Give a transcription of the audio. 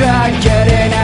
tried getting out